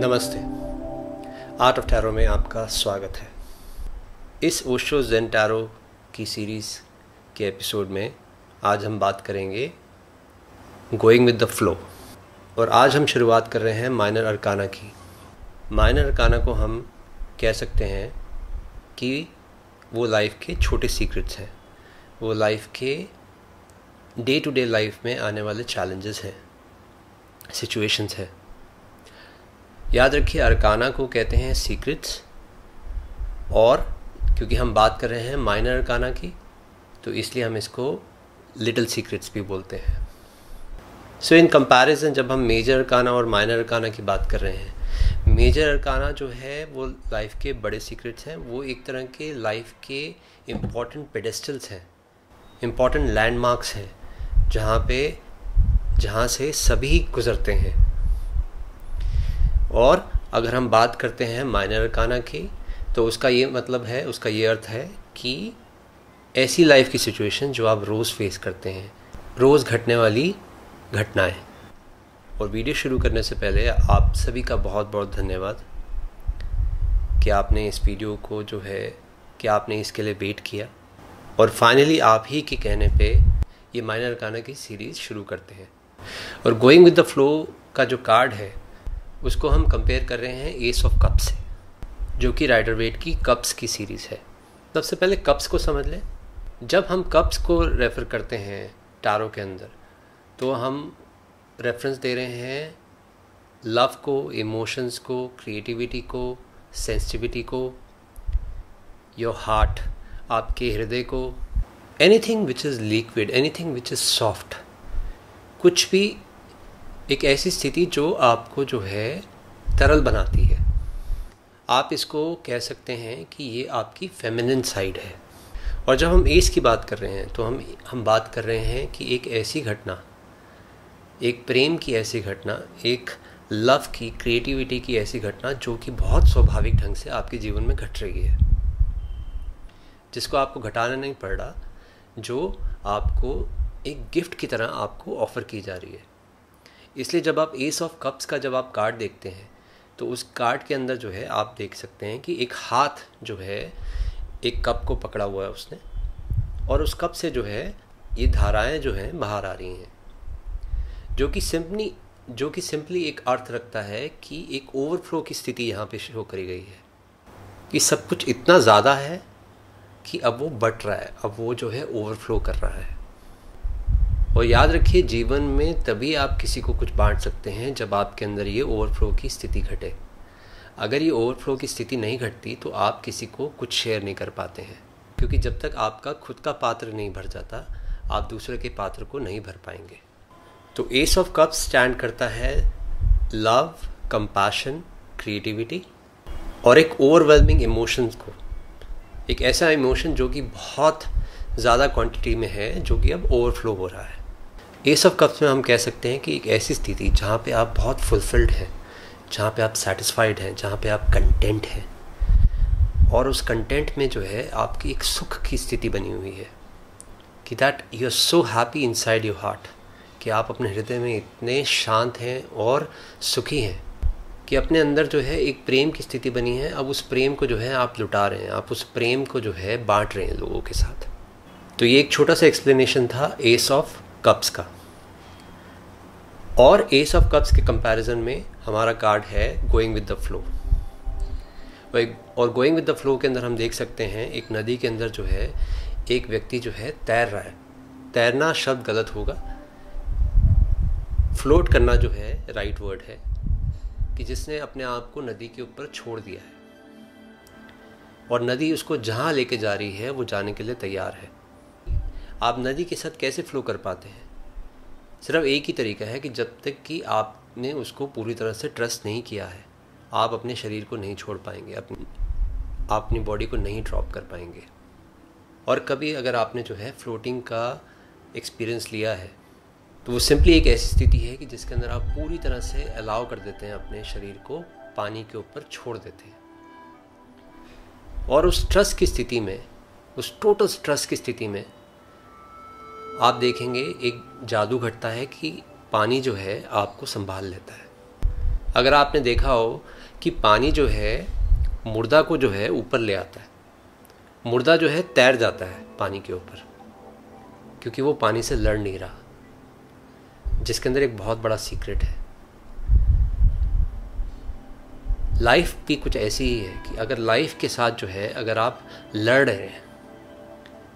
नमस्ते। Art of tarot में आपका स्वागत है। इस ओशो जेन टैरो की सीरीज़ के एपिसोड में आज हम बात करेंगे गोइंग विद द फ्लो और आज हम शुरुआत कर रहे हैं माइनर अरकाना की। माइनर अरकाना को हम कह सकते हैं कि वो लाइफ के छोटे सीक्रेट्स हैं। वो लाइफ के डे टू डे लाइफ में आने वाले चैलेंजेस हैं। सिचुएशंस हैं। याद रखिए, अरकाना को कहते हैं सीक्रेट्स और क्योंकि हम बात कर रहे हैं माइनर अरकाना की तो इसलिए हम इसको लिटिल सीक्रेट्स भी बोलते हैं। सो इन कंपैरिजन जब हम मेजर अरकाना और माइनर अरकाना की बात कर रहे हैं मेजर अरकाना जो है, वो लाइफ के बड़े सीक्रेट्स हैं, वो एक तरह के लाइफ के इंपॉर्टेंट पेडेस्टल्स हैं इंपॉर्टेंट लैंडमार्क्स हैं, जहाँ पे, जहाँ से सभी गुज़रते हैं। और अगर हम बात करते हैं माइनर अरकाना की तो उसका ये मतलब है, उसका ये अर्थ है कि ऐसी लाइफ की सिचुएशन जो आप रोज़ फेस करते हैं, रोज़ घटने वाली घटनाएँ। और वीडियो शुरू करने से पहले आप सभी का बहुत बहुत धन्यवाद कि आपने इस वीडियो को जो है, कि आपने इसके लिए वेट किया। और फाइनली आप ही के कहने पे ये माइनर अरकाना की सीरीज़ शुरू करते हैं। और गोइंग विद द फ्लो का जो कार्ड है उसको हम कंपेयर कर रहे हैं एस ऑफ़ कप्स से, जो कि राइडर वेट की कप्स की सीरीज़ है। सबसे पहले कप्स को समझ लें। जब हम कप्स को रेफ़र करते हैं टारों के अंदर तो हम रेफरेंस दे रहे हैं लव को इमोशंस को क्रिएटिविटी को सेंसिटिविटी को योर हार्ट आपके हृदय को anything which is liquid anything which is soft कुछ भी एक ऐसी स्थिति जो आपको जो है तरल बनाती है। आप इसको कह सकते हैं कि ये आपकी फेमिनिन साइड है। और जब हम एज की बात कर रहे हैं तो हम हम बात कर रहे हैं कि एक ऐसी घटना, एक प्रेम की ऐसी घटना, एक लव की क्रिएटिविटी की ऐसी घटना जो कि बहुत स्वाभाविक ढंग से आपके जीवन में घट रही है। जिसको आपको घटाना नहीं पड़ रहा, जो आपको एक गिफ्ट की तरह आपको ऑफ़र की जा रही है। इसलिए जब आप एस ऑफ़ कप्स का जब आप कार्ड देखते हैं तो उस कार्ड के अंदर जो है, आप देख सकते हैं कि एक हाथ जो है, एक कप को पकड़ा हुआ है उसने, और उस कप से जो है, ये धाराएँ जो हैं, बाहर आ रही हैं। जो कि सिंपली जो कि सिंपली एक अर्थ रखता है कि एक ओवरफ्लो की स्थिति यहाँ पे शो करी गई है। कि सब कुछ इतना ज़्यादा है कि अब वो बट रहा है, अब वो जो है ओवरफ्लो कर रहा है। और याद रखिए, जीवन में तभी आप किसी को कुछ बांट सकते हैं जब आपके अंदर ये ओवरफ्लो की स्थिति घटे। अगर ये ओवरफ्लो की स्थिति नहीं घटती तो आप किसी को कुछ शेयर नहीं कर पाते हैं। क्योंकि जब तक आपका खुद का पात्र नहीं भर जाता, आप दूसरे के पात्र को नहीं भर पाएँगे। तो एस ऑफ़ कप स्टैंड करता है लव कंपैशन क्रिएटिविटी और एक ओवरवेलमिंग इमोशंस को। एक ऐसा इमोशन जो कि बहुत ज़्यादा क्वांटिटी में है, जो कि अब ओवरफ्लो हो रहा है। एस सब कप्स में हम कह सकते हैं कि एक ऐसी स्थिति जहाँ पे आप बहुत फुलफिल्ड हैं, जहाँ पे आप सेटिस्फाइड हैं, जहाँ पे आप कंटेंट हैं। और उस कंटेंट में जो है, आपकी एक सुख की स्थिति बनी हुई है कि that you are so happy inside your heart कि आप अपने हृदय में इतने शांत हैं और सुखी हैं। कि अपने अंदर जो है एक प्रेम की स्थिति बनी है, अब उस प्रेम को जो है आप लुटा रहे हैं, आप उस प्रेम को जो है बांट रहे हैं लोगों के साथ। तो ये एक छोटा सा एक्सप्लेनेशन था एस ऑफ़ कप्स का। और एस ऑफ़ कप्स के कंपैरिजन में हमारा कार्ड है गोइंग विद द फ्लो और गोइंग विद द फ्लो के अंदर हम देख सकते हैं, एक नदी के अंदर जो है एक व्यक्ति जो है तैर रहा है। तैरना शब्द गलत होगा। फ्लोट करना जो है राइट वर्ड है। कि जिसने अपने आप को नदी के ऊपर छोड़ दिया है। और नदी उसको जहाँ लेके जा रही है, वो जाने के लिए तैयार है। आप नदी के साथ कैसे फ्लो कर पाते हैं? सिर्फ़ एक ही तरीका है कि जब तक कि आपने उसको पूरी तरह से ट्रस्ट नहीं किया है, आप अपने शरीर को नहीं छोड़ पाएँगे, अपनी आप अपनी बॉडी को नहीं ड्रॉप कर पाएँगे। और कभी अगर आपने जो है फ्लोटिंग का एक्सपीरियंस लिया है तो वो सिंपली एक ऐसी स्थिति है कि जिसके अंदर आप पूरी तरह से अलाउ कर देते हैं अपने शरीर को, पानी के ऊपर छोड़ देते हैं। और उस ट्रस्ट की स्थिति में, उस टोटल ट्रस्ट की स्थिति में, आप देखेंगे एक जादू घटता है कि पानी जो है आपको संभाल लेता है। अगर आपने देखा हो कि पानी जो है, मुर्दा को जो है ऊपर ले आता है। मुर्दा जो है तैर जाता है पानी के ऊपर, क्योंकि वो पानी से लड़ नहीं रहा। जिसके अंदर एक बहुत बड़ा सीक्रेट है। लाइफ भी कुछ ऐसी ही है कि अगर लाइफ के साथ जो है, अगर आप लड़ रहे हैं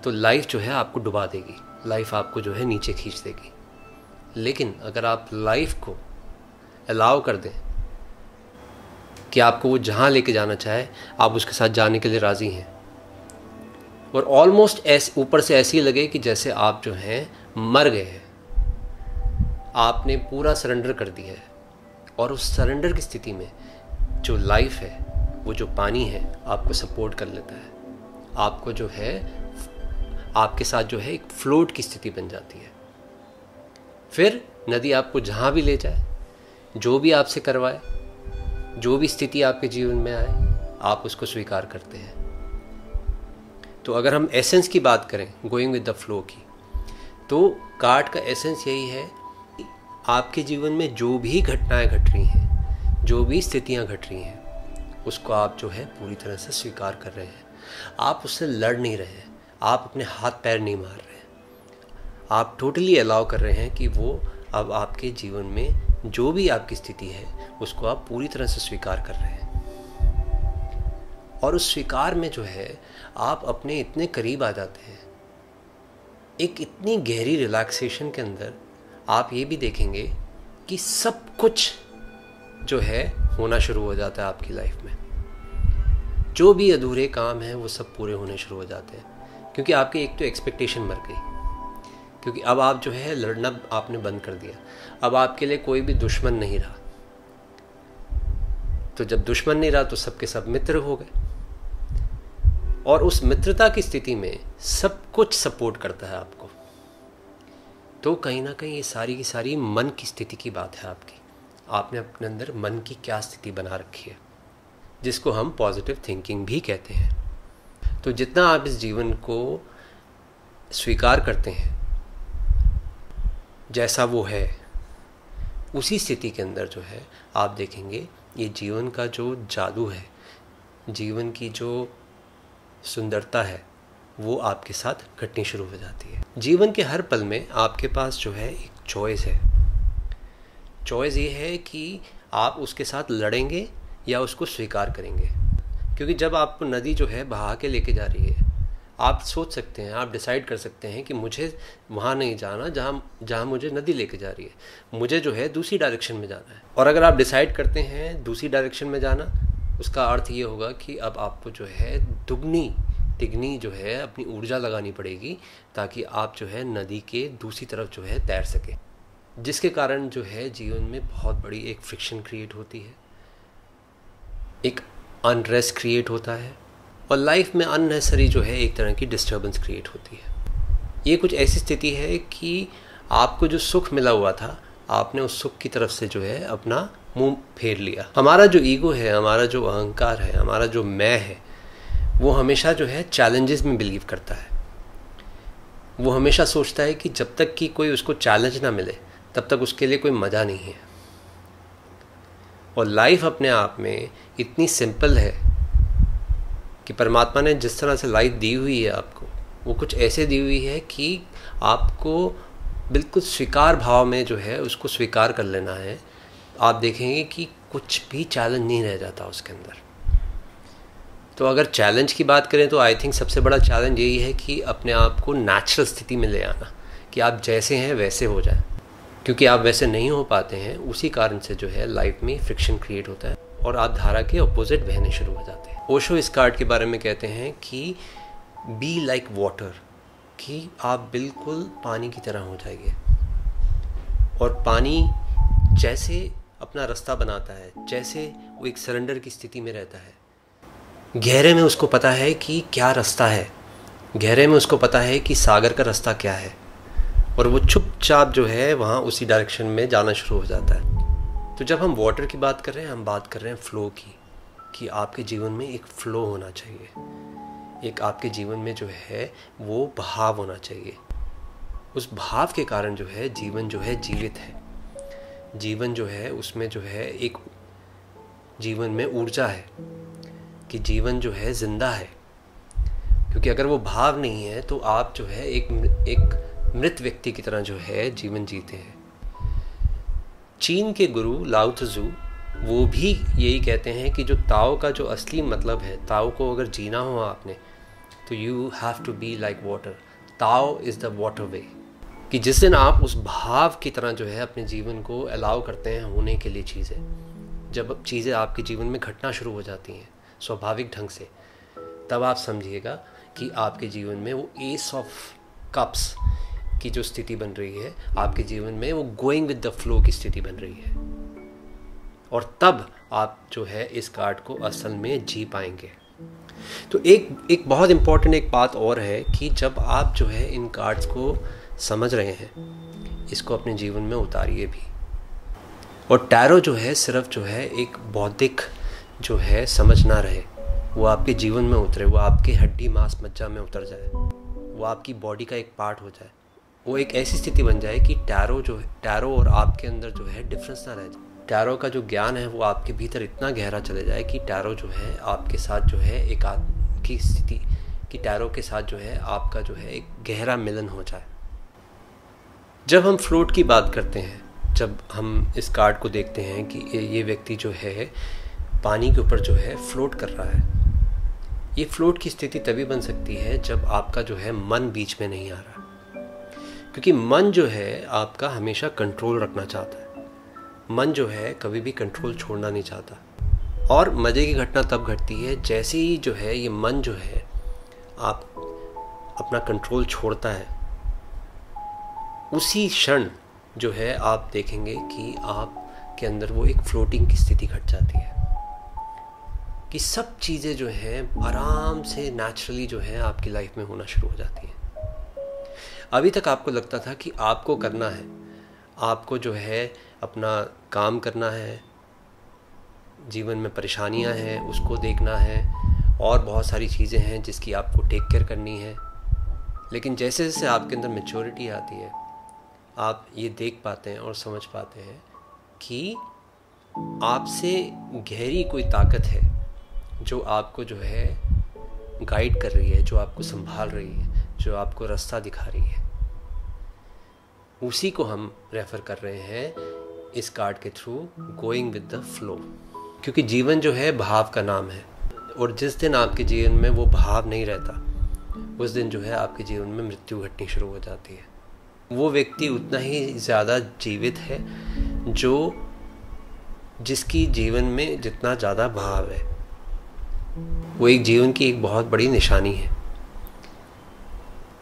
तो लाइफ जो है आपको डुबा देगी। लाइफ आपको जो है नीचे खींच देगी। लेकिन अगर आप लाइफ को अलाउ कर दें कि आपको वो जहाँ लेके जाना चाहे, आप उसके साथ जाने के लिए राज़ी हैं। और ऑलमोस्ट ऐसे, ऊपर से ऐसी लगे कि जैसे आप जो हैं, मर गए हैं। आपने पूरा सरेंडर कर दिया है। और उस सरेंडर की स्थिति में जो लाइफ है, वो जो पानी है, आपको सपोर्ट कर लेता है। आपको जो है, आपके साथ जो है एक फ्लोट की स्थिति बन जाती है। फिर नदी आपको जहाँ भी ले जाए, जो भी आपसे करवाए, जो भी स्थिति आपके जीवन में आए, आप उसको स्वीकार करते हैं। तो अगर हम एसेंस की बात करें गोइंग विद द फ्लो की तो कार्ड का एसेंस यही है आपके जीवन में जो भी घटनाएँ घट रही हैं, जो भी स्थितियाँ घट रही हैं, उसको आप जो है पूरी तरह से स्वीकार कर रहे हैं। आप उससे लड़ नहीं रहे हैं, आप अपने हाथ पैर नहीं मार रहे हैं। आप टोटली अलाउ कर रहे हैं कि वो अब आपके जीवन में जो भी आपकी स्थिति है, उसको आप पूरी तरह से स्वीकार कर रहे हैं। और उस स्वीकार में जो है, आप अपने इतने करीब आ जाते हैं। एक इतनी गहरी रिलैक्सेशन के अंदर आप ये भी देखेंगे कि सब कुछ जो है होना शुरू हो जाता है आपकी लाइफ में। जो भी अधूरे काम हैं, वो सब पूरे होने शुरू हो जाते हैं। क्योंकि आपकी एक तो एक्सपेक्टेशन मर गई। क्योंकि अब आप जो है, लड़ना आपने बंद कर दिया। अब आपके लिए कोई भी दुश्मन नहीं रहा। तो जब दुश्मन नहीं रहा तो सबके सब मित्र हो गए। और उस मित्रता की स्थिति में सब कुछ सपोर्ट करता है आपको। तो कहीं ना कहीं ये सारी की सारी मन की स्थिति की बात है आपकी। आपने अपने अंदर मन की क्या स्थिति बना रखी है, जिसको हम पॉजिटिव थिंकिंग भी कहते हैं। तो जितना आप इस जीवन को स्वीकार करते हैं, जैसा वो है, उसी स्थिति के अंदर जो है, आप देखेंगे ये जीवन का जो जादू है, जीवन की जो सुंदरता है वो आपके साथ घटनी शुरू हो जाती है। जीवन के हर पल में आपके पास जो है एक चॉइस है। चॉइस ये है कि आप उसके साथ लड़ेंगे या उसको स्वीकार करेंगे। क्योंकि जब आपको नदी जो है बहा के लेके जा रही है, आप सोच सकते हैं, आप डिसाइड कर सकते हैं कि मुझे वहाँ नहीं जाना, जहाँ जहाँ मुझे नदी लेके जा रही है। मुझे जो है दूसरी डायरेक्शन में जाना है। और अगर आप डिसाइड करते हैं दूसरी डायरेक्शन में जाना, उसका अर्थ ये होगा कि अब आपको जो है दुगनी तिगनी जो है, अपनी ऊर्जा लगानी पड़ेगी ताकि आप जो है, नदी के दूसरी तरफ़ जो है, तैर सके। जिसके कारण जो है, जीवन में बहुत बड़ी एक फ्रिक्शन क्रिएट होती है। एक अनरेस्ट क्रिएट होता है और लाइफ में अननेसरी जो है, एक तरह की डिस्टर्बेंस क्रिएट होती है। ये कुछ ऐसी स्थिति है कि आपको जो सुख मिला हुआ था, आपने उस सुख की तरफ़ से जो है, अपना मुँह फेर लिया। हमारा जो ईगो है, हमारा जो अहंकार है, हमारा जो मैं है वो हमेशा जो है चैलेंजेस में बिलीव करता है। वो हमेशा सोचता है कि जब तक कि कोई उसको चैलेंज ना मिले, तब तक उसके लिए कोई मज़ा नहीं है। और लाइफ अपने आप में इतनी सिंपल है कि परमात्मा ने जिस तरह से लाइफ दी हुई है आपको, वो कुछ ऐसे दी हुई है कि आपको बिल्कुल स्वीकार भाव में जो है उसको स्वीकार कर लेना है। आप देखेंगे कि कुछ भी चैलेंज नहीं रह जाता उसके अंदर। तो अगर चैलेंज की बात करें तो आई थिंक सबसे बड़ा चैलेंज यही है कि अपने आप को नेचुरल स्थिति में ले आना, कि आप जैसे हैं वैसे हो जाए। क्योंकि आप वैसे नहीं हो पाते हैं, उसी कारण से जो है लाइफ में फ्रिक्शन क्रिएट होता है और आप धारा के अपोजिट बहने शुरू हो जाते हैं। ओशो इस कार्ड के बारे में कहते हैं कि बी लाइक वाटर कि आप बिल्कुल पानी की तरह हो जाएँगे और पानी जैसे अपना रास्ता बनाता है, जैसे वो एक सरेंडर की स्थिति में रहता है गहरे में उसको पता है कि क्या रास्ता है। गहरे में उसको पता है कि सागर का रास्ता क्या है। और वो चुपचाप जो है, वहाँ उसी डायरेक्शन में जाना शुरू हो जाता है। तो जब हम वाटर की बात कर रहे हैं, हम बात कर रहे हैं फ्लो की, कि आपके जीवन में एक फ़्लो होना चाहिए। एक आपके जीवन में जो है, वो भाव होना चाहिए। उस भाव के कारण जो है, जीवन जो है जीवित है। जीवन जो है, उसमें जो है एक, जीवन में ऊर्जा है। कि जीवन जो है ज़िंदा है। क्योंकि अगर वो भाव नहीं है तो आप जो है एक एक मृत व्यक्ति की तरह जो है जीवन जीते हैं। चीन के गुरु लाउ तजू, वो भी यही कहते हैं कि जो ताओ का जो असली मतलब है, ताओ को अगर जीना हो आपने तो you have to be like water Tao is the water way कि जिस दिन आप उस भाव की तरह जो है अपने जीवन को अलाउ करते हैं होने के लिए चीज़ें, जब चीज़ें आपके जीवन में घटना शुरू हो जाती हैं स्वाभाविक ढंग से। तब आप समझिएगा कि आपके जीवन में वो एस ऑफ़ कप्स की जो स्थिति बन रही है, आपके जीवन में वो गोइंग विद द फ्लो की स्थिति बन रही है। और तब आप जो है इस कार्ड को असल में जी पाएँगे। तो एक एक बहुत इंपॉर्टेंट एक बात और है कि जब आप जो है इन कार्ड्स को समझ रहे हैं, इसको अपने जीवन में उतारिए भी। और टैरो जो है सिर्फ़ जो है एक बौद्धिक जो है, समझ ना रहे। वो आपके जीवन में उतरे, वो आपके हड्डी मांस मज्जा में उतर जाए। वो आपकी बॉडी का एक पार्ट हो जाए। वो एक ऐसी स्थिति बन जाए कि टैरो जो है टैरो और आपके अंदर जो है डिफरेंस ना रह जाए। टैरो का जो ज्ञान है, वो आपके भीतर इतना गहरा चले जाए कि टैरो जो है, आपके साथ जो है एक की स्थिति, कि टैरो के साथ जो है आपका जो है एक गहरा मिलन हो जाए। जब हम फ्लोट की बात करते हैं, जब हम इस कार्ड को देखते हैं कि ये व्यक्ति जो है पानी के ऊपर जो है फ्लोट कर रहा है। ये फ्लोट की स्थिति तभी बन सकती है जब आपका जो है मन बीच में नहीं आ रहा। क्योंकि मन जो है आपका हमेशा कंट्रोल रखना चाहता है। मन जो है कभी भी कंट्रोल छोड़ना नहीं चाहता। और मज़े की घटना तब घटती है जैसे ही जो है ये मन जो है आप अपना कंट्रोल छोड़ता है। उसी क्षण जो है आप देखेंगे कि आप के अंदर वो एक फ्लोटिंग की स्थिति घट जाती है। कि सब चीज़ें जो हैं, आराम से नेचुरली जो है, आपकी लाइफ में होना शुरू हो जाती हैं। अभी तक आपको लगता था कि आपको करना है। आपको जो है अपना काम करना है, जीवन में परेशानियाँ हैं, उसको देखना है, और बहुत सारी चीज़ें हैं जिसकी आपको टेक केयर करनी है। लेकिन जैसे जैसे आपके अंदर मेच्योरिटी आती है, आप ये देख पाते हैं और समझ पाते हैं कि आपसे गहरी कोई ताकत है। जो आपको जो है गाइड कर रही है, जो आपको संभाल रही है, जो आपको रास्ता दिखा रही है, उसी को हम रेफ़र कर रहे हैं इस कार्ड के through going with the flow क्योंकि जीवन जो है भाव का नाम है, और जिस दिन आपके जीवन में वो भाव नहीं रहता, उस दिन जो है आपके जीवन में मृत्यु घटनी शुरू हो जाती है। वो व्यक्ति उतना ही ज़्यादा जीवित है, जो जिसकी जीवन में जितना ज़्यादा भाव है। वो एक जीवन की एक बहुत बड़ी निशानी है।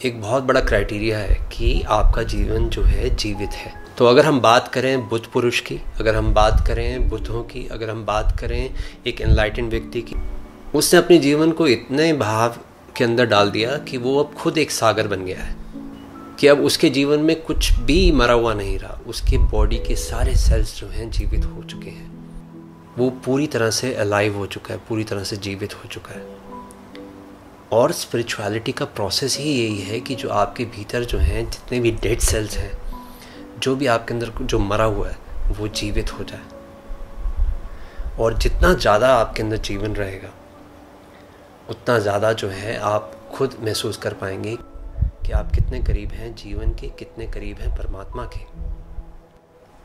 एक बहुत बड़ा क्राइटेरिया है कि आपका जीवन जो है जीवित है। तो अगर हम बात करें बुद्ध पुरुष की, अगर हम बात करें बुद्धों की, अगर हम बात करें एक एनलाइटन व्यक्ति की, उसने अपने जीवन को इतने भाव के अंदर डाल दिया कि वो अब खुद एक सागर बन गया है। कि अब उसके जीवन में कुछ भी मरा हुआ नहीं रहा, उसके बॉडी के सारे सेल्स जो हैं जीवित हो चुके हैं। वो पूरी तरह से अलाइव हो चुका है, पूरी तरह से जीवित हो चुका है। और स्पिरिचुअलिटी का प्रोसेस ही यही है कि जो आपके भीतर जो हैं, जितने भी डेड सेल्स हैं, जो भी आपके अंदर जो मरा हुआ है, वो जीवित हो जाए। और जितना ज़्यादा आपके अंदर जीवन रहेगा, उतना ज़्यादा जो है आप खुद महसूस कर पाएँगे कि आप कितने करीब हैं जीवन के, कितने करीब हैं परमात्मा के।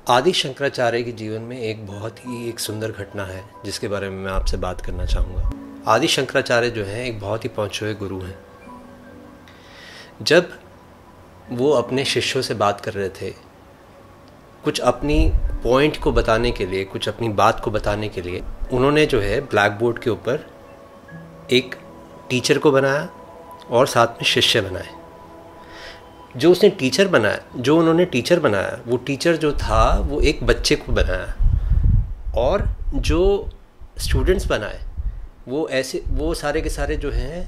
आदि शंकराचार्य के जीवन में एक बहुत ही एक सुंदर घटना है, जिसके बारे में मैं आपसे बात करना चाहूँगा। आदि शंकराचार्य जो हैं, एक बहुत ही पहुँचे हुए गुरु हैं। जब वो अपने शिष्यों से बात कर रहे थे, कुछ अपनी पॉइंट को बताने के लिए, कुछ अपनी बात को बताने के लिए, उन्होंने जो है ब्लैक बोर्ड के ऊपर एक टीचर को बनाया और साथ में शिष्य बनाए। जो उसने टीचर बनाया, जो उन्होंने टीचर बनाया, वो टीचर जो था, वो एक बच्चे को बनाया। और जो स्टूडेंट्स बनाए, वो ऐसे, वो सारे के सारे जो हैं,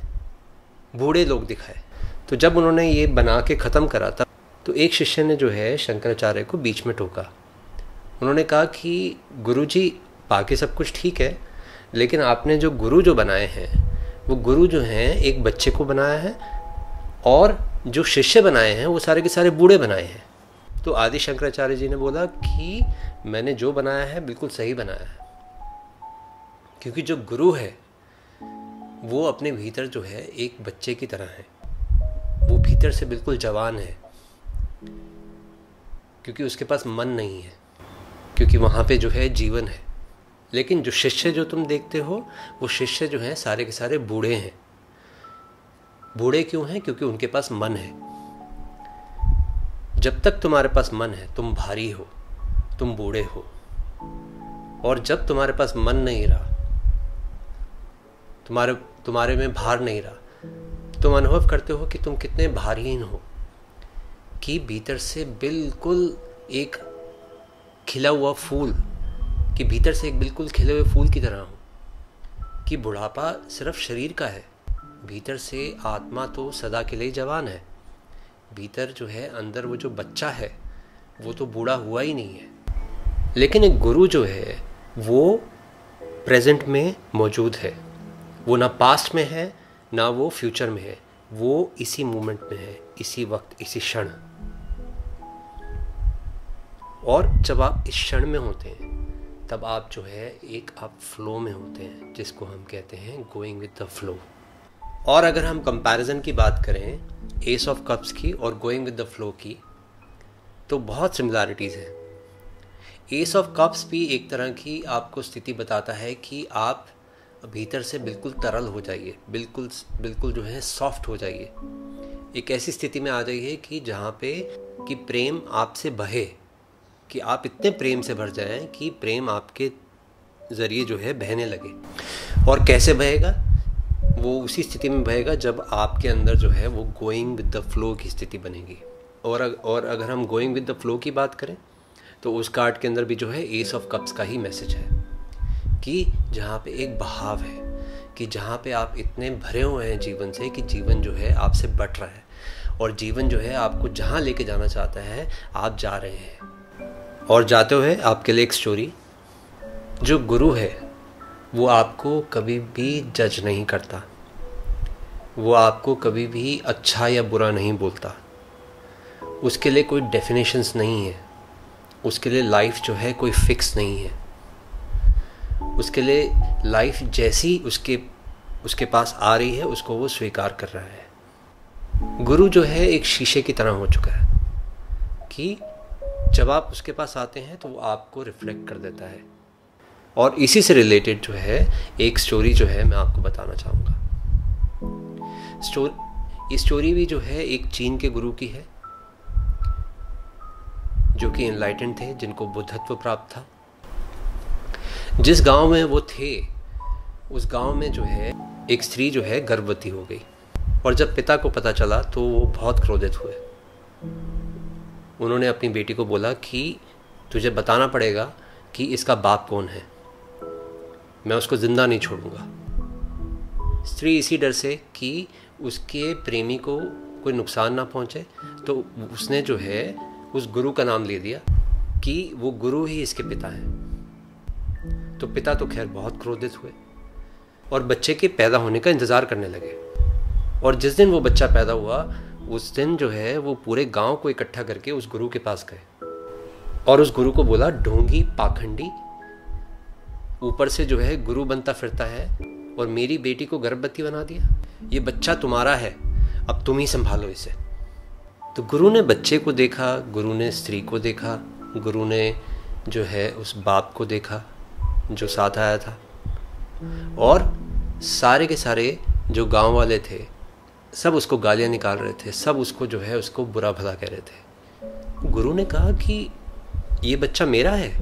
बूढ़े लोग दिखाए। तो जब उन्होंने ये बना के ख़त्म करा था तो एक शिष्य ने जो है, शंकराचार्य को बीच में टोका। उन्होंने कहा कि गुरु जी बाकी सब कुछ ठीक है, लेकिन आपने जो गुरु जो बनाए हैं, वो गुरु जो हैं, एक बच्चे को बनाया है, और जो शिष्य बनाए हैं, वो सारे के सारे बूढ़े बनाए हैं। तो आदि शंकराचार्य जी ने बोला कि मैंने जो बनाया है, बिल्कुल सही बनाया है। क्योंकि जो गुरु है, वो अपने भीतर जो है, एक बच्चे की तरह है। वो भीतर से बिल्कुल जवान है। क्योंकि उसके पास मन नहीं है। क्योंकि वहाँ पे जो है, जीवन है। लेकिन जो शिष्य जो तुम देखते हो, वो शिष्य जो हैं, सारे के सारे बूढ़े हैं। बूढ़े क्यों हैं? क्योंकि उनके पास मन है। जब तक तुम्हारे पास मन है, तुम भारी हो, तुम बूढ़े हो। और जब तुम्हारे पास मन नहीं रहा, तुम्हारे तुम्हारे में भार नहीं रहा, तुम अनुभव करते हो कि तुम कितने भारीहीन हो, कि भीतर से बिल्कुल एक खिला हुआ फूल, कि भीतर से एक बिल्कुल खिले हुए फूल की तरह हो, कि बुढ़ापा सिर्फ़ शरीर का है। भीतर से आत्मा तो सदा के लिए जवान है। भीतर जो है, अंदर वो जो बच्चा है, वो तो बूढ़ा हुआ ही नहीं है। लेकिन एक गुरु जो है, वो प्रेजेंट में मौजूद है। वो ना पास्ट में है, ना वो फ्यूचर में है। वो इसी मोमेंट में है, इसी वक्त, इसी क्षण। और जब आप इस क्षण में होते हैं, तब आप जो है, एक आप फ्लो में होते हैं, जिसको हम कहते हैं गोइंग विद द फ्लो और अगर हम कंपैरिजन की बात करें एस ऑफ़ कप्स की और गोइंग विद द फ्लो की तो बहुत सिमिलैरिटीज़ हैं। एस ऑफ़ कप्स भी एक तरह की आपको स्थिति बताता है कि आप भीतर से बिल्कुल तरल हो जाइए, बिल्कुल बिल्कुल जो है सॉफ्ट हो जाइए। एक ऐसी स्थिति में आ जाइए कि जहाँ पे कि प्रेम आपसे बहे, कि आप इतने प्रेम से भर जाएँ कि प्रेम आपके ज़रिए जो है बहने लगे। और कैसे बहेगा? वो उसी स्थिति में बहेगा जब आपके अंदर जो है वो गोइंग विद द फ्लो की स्थिति बनेगी। और अग, और अगर हम गोइंग विद द फ्लो की बात करें तो उस कार्ड के अंदर भी जो है एस ऑफ़ कप्स का ही मैसेज है। कि जहाँ पे एक बहाव है, कि जहाँ पे आप इतने भरे हुए हैं जीवन से कि जीवन जो है आपसे बट रहा है। और जीवन जो है आपको जहाँ लेके जाना चाहता है, आप जा रहे हैं। और जाते हुए आपके लिए एक स्टोरी जो गुरु है वो आपको कभी भी जज नहीं करता। वो आपको कभी भी अच्छा या बुरा नहीं बोलता। उसके लिए कोई डेफिनेशंस नहीं है। उसके लिए लाइफ जो है कोई फिक्स नहीं है। उसके लिए लाइफ जैसी उसके उसके पास आ रही है, उसको वो स्वीकार कर रहा है। गुरु जो है एक शीशे की तरह हो चुका है कि जब आप उसके पास आते हैं तो वो आपको रिफ्लेक्ट कर देता है। और इसी से रिलेटेड जो है, एक स्टोरी जो है मैं आपको बताना चाहूँगा। स्टोरी स्टोरी भी जो है एक चीन के गुरु की है, जो कि इनलाइटेंड थे, जिनको बुद्धत्व प्राप्त था। जिस गाँव में वो थे, उस गाँव में जो है, एक स्त्री जो है गर्भवती हो गई। और जब पिता को पता चला तो वो बहुत क्रोधित हुए। उन्होंने अपनी बेटी को बोला कि, तुझे बताना पड़ेगा कि इसका बाप कौन है? मैं उसको ज़िंदा नहीं छोड़ूँगा। स्त्री इसी डर से कि उसके प्रेमी को कोई नुकसान ना पहुँचे तो उसने जो है, उस गुरु का नाम ले दिया कि वो गुरु ही इसके पिता हैं। तो पिता तो खैर बहुत क्रोधित हुए और बच्चे के पैदा होने का इंतज़ार करने लगे। और जिस दिन वो बच्चा पैदा हुआ, उस दिन जो है, वो पूरे गाँव को इकट्ठा करके उस गुरु के पास गए और उस गुरु को बोला, ढोंगी पाखंडी ऊपर से जो है गुरु बनता फिरता है और मेरी बेटी को गर्भवती बना दिया। ये बच्चा तुम्हारा है, अब तुम ही संभालो इसे। तो गुरु ने बच्चे को देखा, गुरु ने स्त्री को देखा, गुरु ने जो है उस बाप को देखा, जो साथ आया था। और सारे के सारे जो गाँव वाले थे, सब उसको गालियाँ निकाल रहे थे, सब उसको जो है उसको बुरा भला कह रहे थे। गुरु ने कहा कि ये बच्चा मेरा है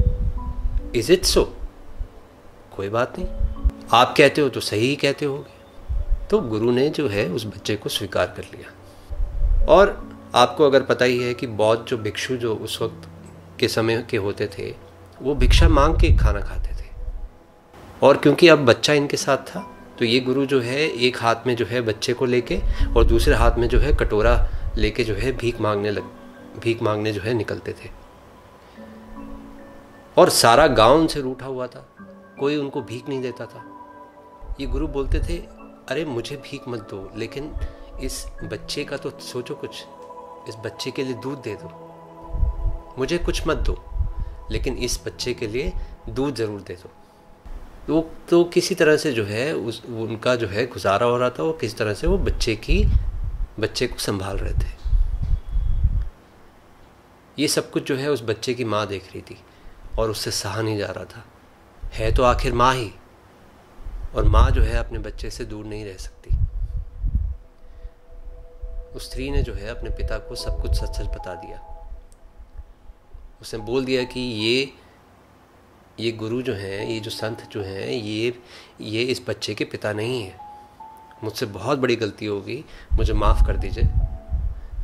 इज़ इट सो कोई बात नहीं। आप कहते हो तो सही ही कहते हो तो गुरु ने जो है उस बच्चे को स्वीकार कर लिया। और आपको अगर पता ही है कि बहुत जो भिक्षु जो उस वक्त के समय के होते थे, वो भिक्षा मांग के खाना खाते थे। और क्योंकि अब बच्चा इनके साथ था तो ये गुरु जो है एक हाथ में जो है बच्चे को लेके और दूसरे हाथ में जो है कटोरा लेके जो है भीख मांगने लग, भीख मांगने जो है निकलते थे। और सारा गाँव उनसे रूठा हुआ था। कोई उनको भीख नहीं देता था। ये गुरु बोलते थे, अरे, मुझे भीख मत दो, लेकिन इस बच्चे का तो सोचो कुछ, इस बच्चे के लिए दूध दे दो। मुझे कुछ मत दो, लेकिन इस बच्चे के लिए दूध ज़रूर दे दो। वो तो किसी तरह से जो है, उस, उनका जो है गुजारा हो रहा था, वो किस तरह से वो बच्चे की, बच्चे को संभाल रहे थे। ये सब कुछ जो है उस बच्चे की माँ देख रही थी, और उससे सहा नहीं जा रहा था। है तो आखिर माँ ही। और माँ जो है अपने बच्चे से दूर नहीं रह सकती। उस स्त्री ने जो है अपने पिता को सब कुछ सच सच बता दिया। उसने बोल दिया कि ये ये गुरु जो हैं, ये जो संत जो हैं, ये ये इस बच्चे के पिता नहीं है। मुझसे बहुत बड़ी गलती होगी, मुझे माफ़ कर दीजिए।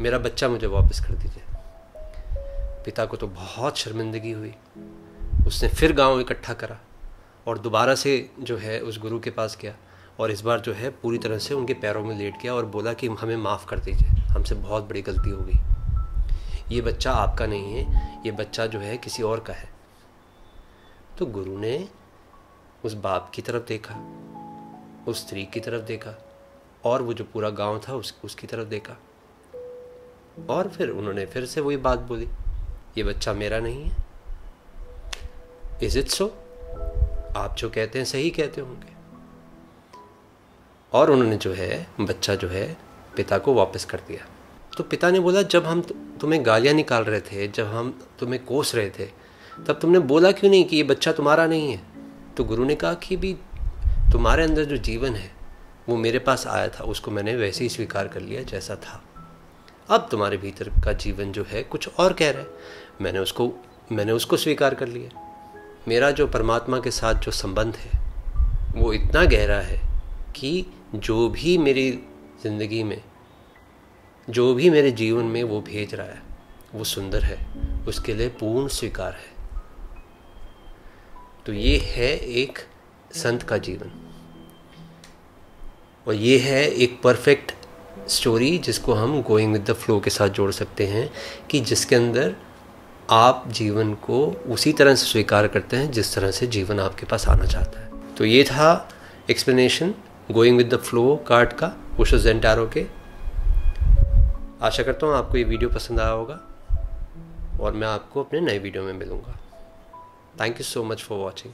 मेरा बच्चा मुझे वापस कर दीजिए। पिता को तो बहुत शर्मिंदगी हुई। उसने फिर गाँव इकट्ठा करा। और दोबारा से जो है उस गुरु के पास गया और इस बार जो है पूरी तरह से उनके पैरों में लेट गया और बोला कि हमें माफ़ कर दीजिए, हमसे बहुत बड़ी गलती हो गई। ये बच्चा आपका नहीं है, ये बच्चा जो है किसी और का है। तो गुरु ने उस बाप की तरफ़ देखा, उस स्त्री की तरफ़ देखा और वो जो पूरा गाँव था उस, उसकी तरफ़ देखा। और फिर उन्होंने फिर से वही बात बोली, ये बच्चा मेरा नहीं है। इज़ इट सो आप जो कहते हैं सही कहते होंगे। और उन्होंने जो है, बच्चा जो है, पिता को वापस कर दिया। तो पिता ने बोला, जब हम तुम्हें गालियाँ निकाल रहे थे, जब हम तुम्हें कोस रहे थे, तब तुमने बोला क्यों नहीं कि ये बच्चा तुम्हारा नहीं है? तो गुरु ने कहा कि भी तुम्हारे अंदर जो जीवन है, वो मेरे पास आया था, उसको मैंने वैसे ही स्वीकार कर लिया जैसा था। अब तुम्हारे भीतर का जीवन जो है, कुछ और कह रहा है। मैंने उसको मैंने उसको स्वीकार कर लिया। मेरा जो परमात्मा के साथ जो संबंध है, वो इतना गहरा है कि जो भी मेरी ज़िंदगी में, जो भी मेरे जीवन में वो भेज रहा है, वो सुंदर है, उसके लिए पूर्ण स्वीकार है। तो ये है एक संत का जीवन। और ये है एक परफेक्ट स्टोरी जिसको हम गोइंग विद द फ्लो के साथ जोड़ सकते हैं कि जिसके अंदर आप जीवन को उसी तरह से स्वीकार करते हैं, जिस तरह से जीवन आपके पास आना चाहता है। तो ये था explanation going with the flow card का उशो जेंटारो के। आशा करता हूँ आपको ये वीडियो पसंद आया होगा, और मैं आपको अपने नए वीडियो में मिलूँगा। Thank you so much for watching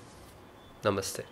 नमस्ते।